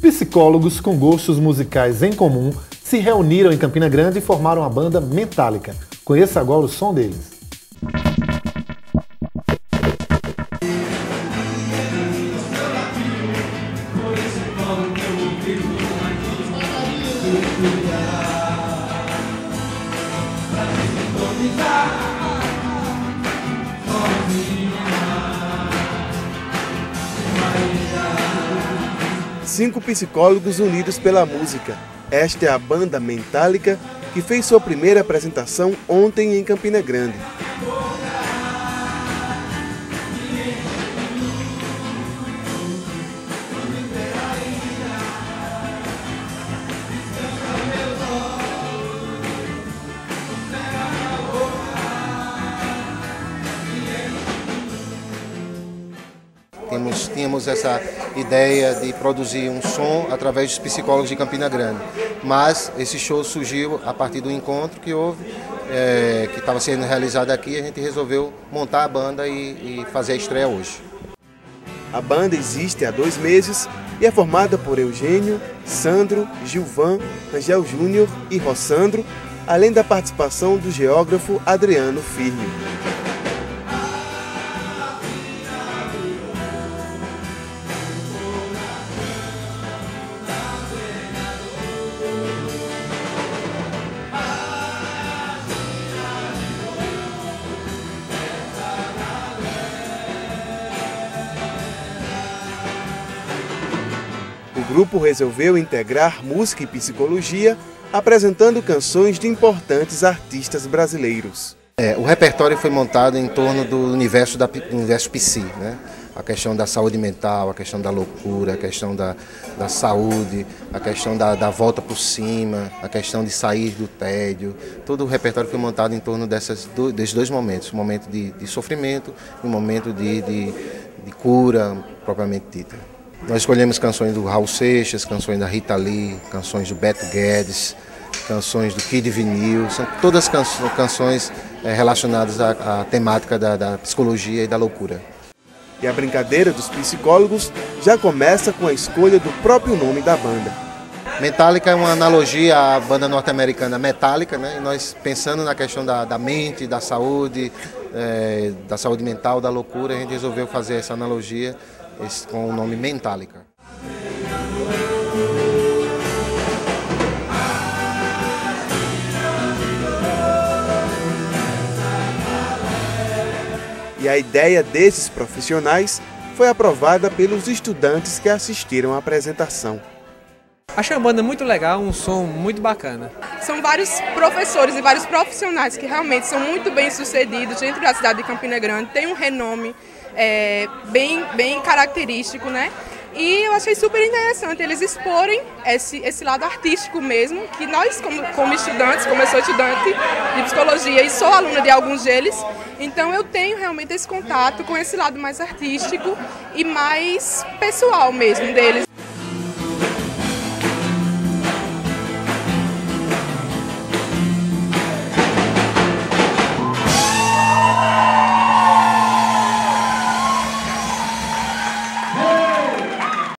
Psicólogos com gostos musicais em comum se reuniram em Campina Grande e formaram a banda Metallica. Conheça agora o som deles. Cinco psicólogos unidos pela música. Esta é a banda Mentálica que fez sua primeira apresentação ontem em Campina Grande. Tínhamos, tínhamos essa ideia de produzir um som através dos psicólogos de Campina Grande. Mas esse show surgiu a partir do encontro que houve, é, que estava sendo realizado aqui, a gente resolveu montar a banda e, e fazer a estreia hoje. A banda existe há dois meses e é formada por Eugênio, Sandro, Gilvan, Angel Júnior e Rossandro, além da participação do geógrafo Adriano Firme. Grupo resolveu integrar música e psicologia, apresentando canções de importantes artistas brasileiros. É, o repertório foi montado em torno do universo da do universo psi, né? A questão da saúde mental, a questão da loucura, a questão da, da saúde, a questão da, da volta por cima, a questão de sair do tédio. Todo o repertório foi montado em torno dessas, do, desses dois momentos, um momento de, de sofrimento e um momento de, de, de cura propriamente dita. Nós escolhemos canções do Raul Seixas, canções da Rita Lee, canções do Beto Guedes, canções do Kid Vinil, são todas canções é, relacionadas à, à temática da, da psicologia e da loucura. E a brincadeira dos psicólogos já começa com a escolha do próprio nome da banda. Metallica é uma analogia à banda norte-americana Metallica, né? E nós pensando na questão da, da mente, da saúde, é, da saúde mental, da loucura, a gente resolveu fazer essa analogia esse, com o nome Metallica. E a ideia desses profissionais foi aprovada pelos estudantes que assistiram à apresentação. Achei a banda muito legal, um som muito bacana. São vários professores e vários profissionais que realmente são muito bem sucedidos dentro da cidade de Campina Grande, tem um renome é, bem, bem característico, né? E eu achei super interessante eles exporem esse, esse lado artístico mesmo, que nós, como, como estudantes, como eu sou estudante de psicologia e sou aluna de alguns deles, então eu tenho realmente esse contato com esse lado mais artístico e mais pessoal mesmo deles.